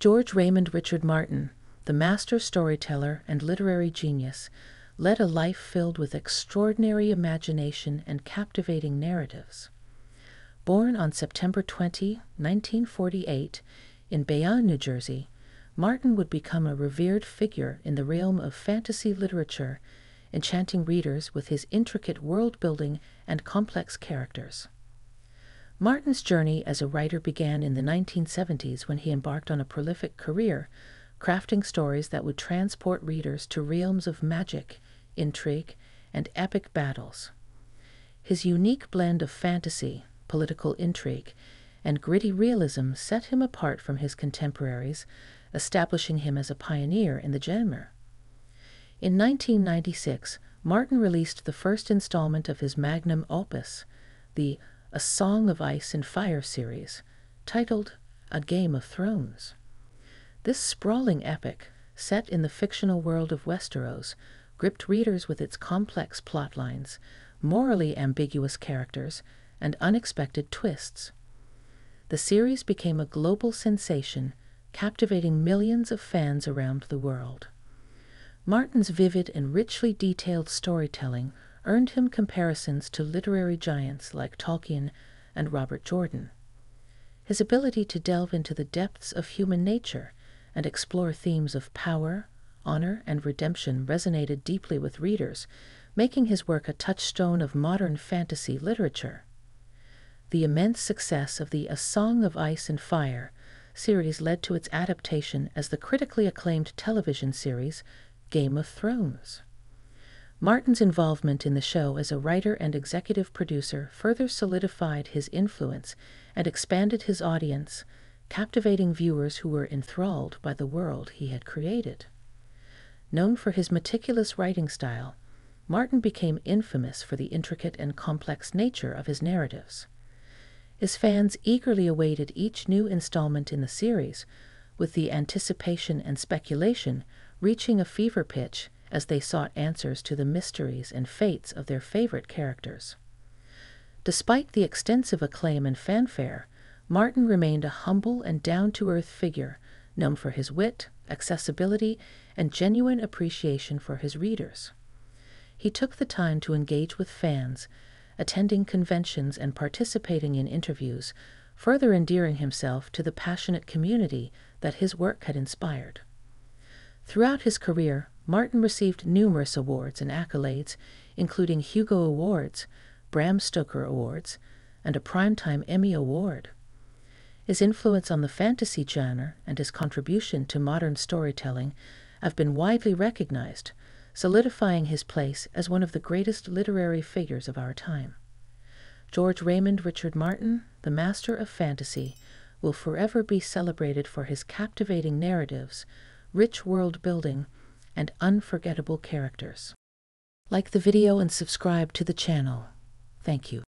George Raymond Richard Martin, the master storyteller and literary genius, led a life filled with extraordinary imagination and captivating narratives. Born on September 20, 1948, in Bayonne, New Jersey, Martin would become a revered figure in the realm of fantasy literature, enchanting readers with his intricate world building and complex characters. Martin's journey as a writer began in the 1970s when he embarked on a prolific career, crafting stories that would transport readers to realms of magic, intrigue, and epic battles. His unique blend of fantasy, political intrigue, and gritty realism set him apart from his contemporaries, establishing him as a pioneer in the genre. In 1996, Martin released the first installment of his magnum opus, the a Song of Ice and Fire series, titled A Game of Thrones. This sprawling epic, set in the fictional world of Westeros, gripped readers with its complex plot lines, morally ambiguous characters, and unexpected twists. The series became a global sensation, captivating millions of fans around the world. Martin's vivid and richly detailed storytelling earned him comparisons to literary giants like Tolkien and Robert Jordan. His ability to delve into the depths of human nature and explore themes of power, honor, and redemption resonated deeply with readers, making his work a touchstone of modern fantasy literature. The immense success of the A Song of Ice and Fire series led to its adaptation as the critically acclaimed television series Game of Thrones. Martin's involvement in the show as a writer and executive producer further solidified his influence and expanded his audience, captivating viewers who were enthralled by the world he had created. Known for his meticulous writing style, Martin became infamous for the intricate and complex nature of his narratives. His fans eagerly awaited each new installment in the series, with the anticipation and speculation reaching a fever pitch as they sought answers to the mysteries and fates of their favorite characters. Despite the extensive acclaim and fanfare, Martin remained a humble and down to earth figure, known for his wit, accessibility, and genuine appreciation for his readers. He took the time to engage with fans, attending conventions and participating in interviews, further endearing himself to the passionate community that his work had inspired. Throughout his career, Martin received numerous awards and accolades, including Hugo Awards, Bram Stoker Awards, and a Primetime Emmy Award. His influence on the fantasy genre and his contribution to modern storytelling have been widely recognized, solidifying his place as one of the greatest literary figures of our time. George Raymond Richard Martin, the master of fantasy, will forever be celebrated for his captivating narratives, rich world building, and unforgettable characters. Like the video and subscribe to the channel. Thank you.